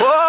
Whoa!